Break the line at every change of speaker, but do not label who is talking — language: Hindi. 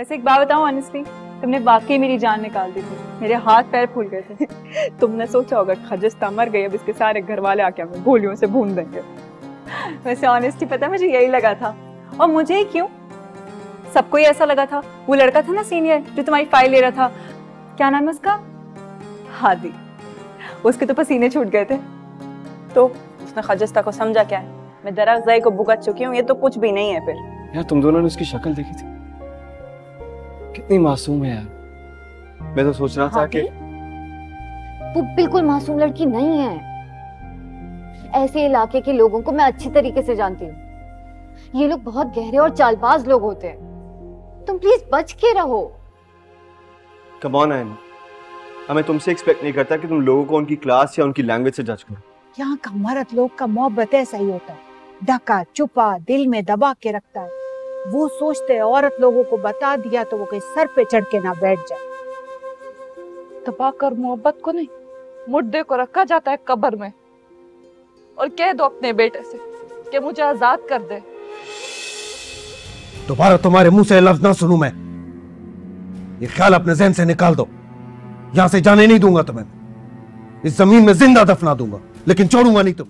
वैसे एक बात बताऊँ ऑनेस्टली तुमने वाकई मेरी जान निकाल दी थी। मेरे हाथ पैर फूल गए थे।
तुमने सोचा होगा खजिस्ता मर गई, अब इसके सारे घर वाले आके हमें गोलियों से भून देंगे।
वैसे ऑनेस्टली पता मुझे यही लगा था। और मुझे ही क्यों? सबको ही ऐसा लगा था। वो लड़का था ना सीनियर जो तुम्हारी फ़ाइल ले रहा था। क्या नाम है उसका? हादी। उसके तो पसीने छूट गए थे।
तो उसने खजिस्ता को समझा क्या है? मैं जय को भुगत चुकी हूँ, ये तो कुछ भी नहीं है फिर।
यार, तुम दोनों ने उसकी शक्ल देखी थी। कितनी मासूम है यार। मैं तो सोच रहा था कि
वो बिल्कुल मासूम लड़की नहीं है। ऐसे इलाके के लोगों को मैं अच्छी तरीके से जानती हूँ। ये लोग बहुत गहरे और चालबाज लोग होते हैं। तुम प्लीज़ बच के रहो।
कम ऑन है ना मैं तुमसे एक्सपेक्ट नहीं करता कि तुम लोगों को उनकी क्लास या उनकी लैंग्वेज से जज करो।
यहाँ का मर्द लोग का मोहब्बत ऐसा ही होता है। ढका चुपा दिल में दबा के रखता है। वो सोचते हैं औरत लोगों को बता दिया तो वो कहीं सर पे चढ़ के ना बैठ जाए।
दबा कर मोहब्बत को नहीं मुर्दे को रखा जाता है कब्र में। और कह दो अपने बेटे से कि मुझे आज़ाद कर दे।
दोबारा तुम्हारे मुँह से लफ्ज ना सुनू मैं। ये ख्याल अपने जहन से निकाल दो। यहाँ से जाने नहीं दूँगा तुम्हें। इस ज़मीन में ज़िंदा दफना दूँगा लेकिन छोड़ूँगा नहीं तुम